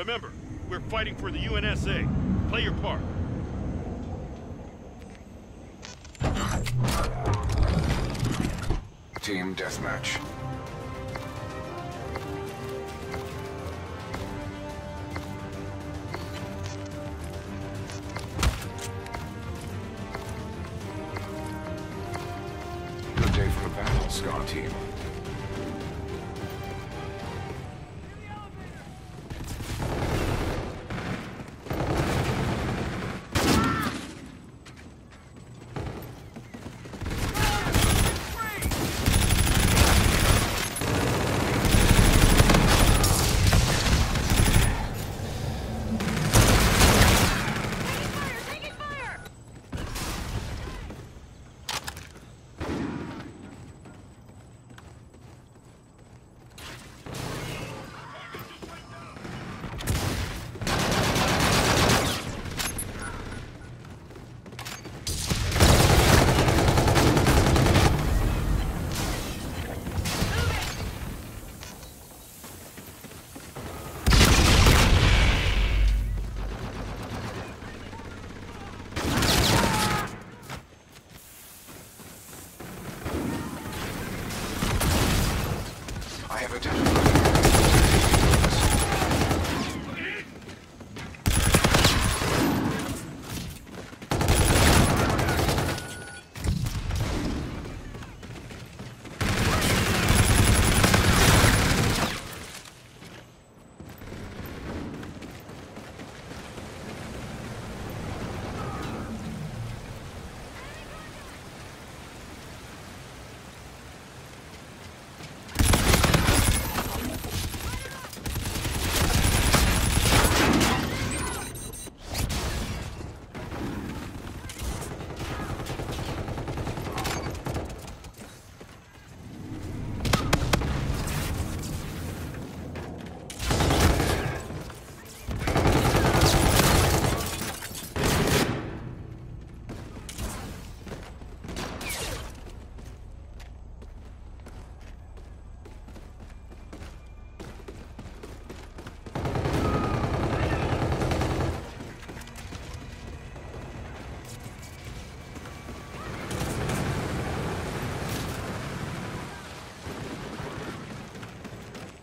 Remember, we're fighting for the UNSA. Play your part. Team deathmatch.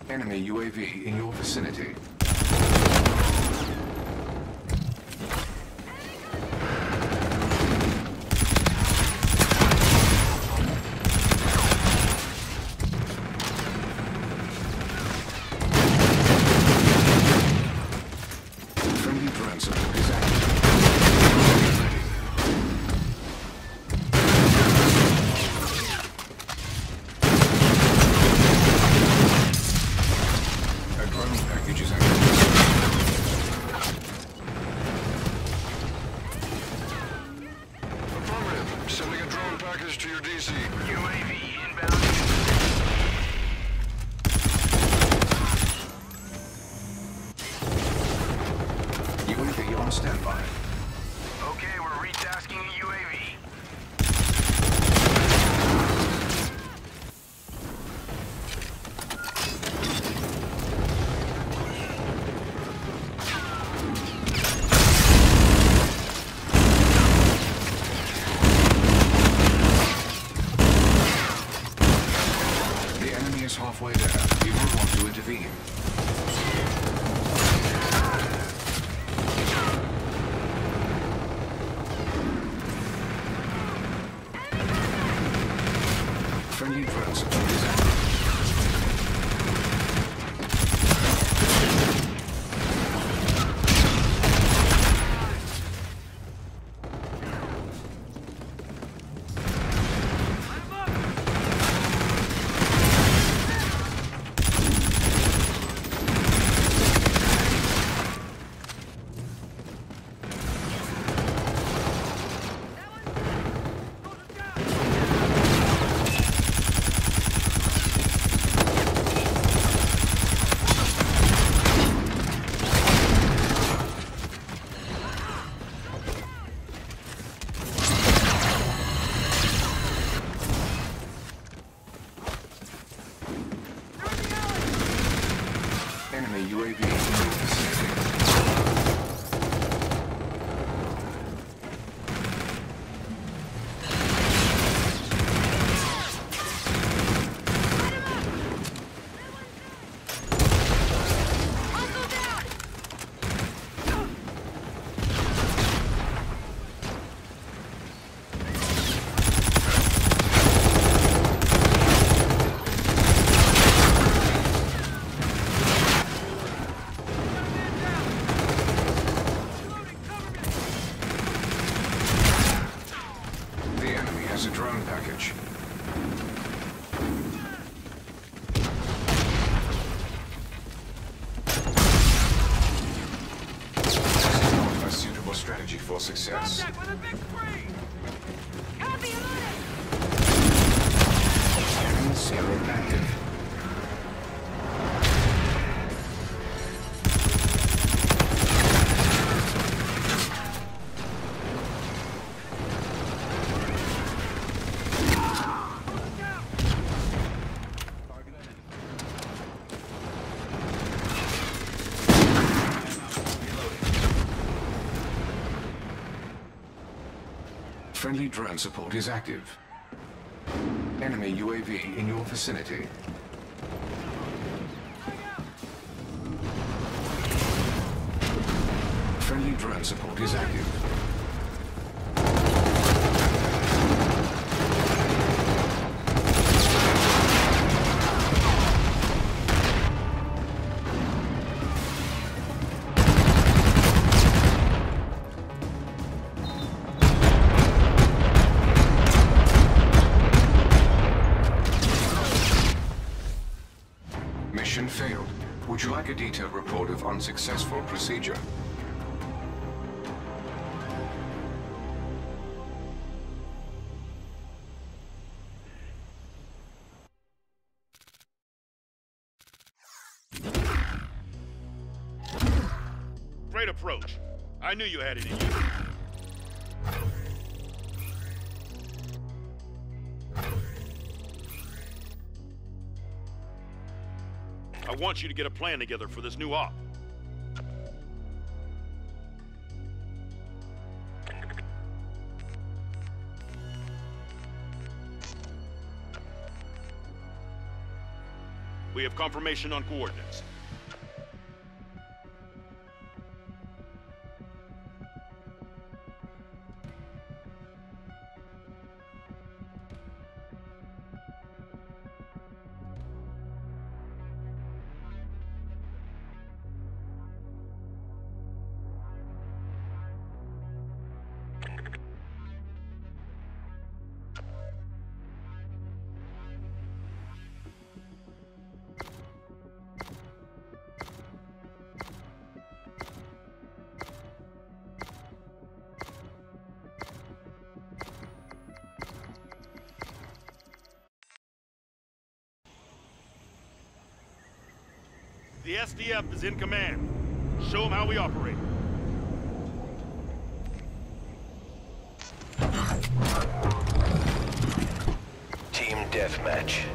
Enemy UAV in your vicinity. Package to your DC. UAV is halfway there. You will want to intervene. for success. Serial active. Friendly drone support is active. Enemy UAV in your vicinity. Friendly drone support is active. Unsuccessful procedure? Great approach. I knew you had it in you. I want you to get a plan together for this new op. We have confirmation on coordinates. The SDF is in command. Show them how we operate. Team Deathmatch.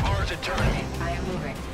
Mars Eternity. I am moving.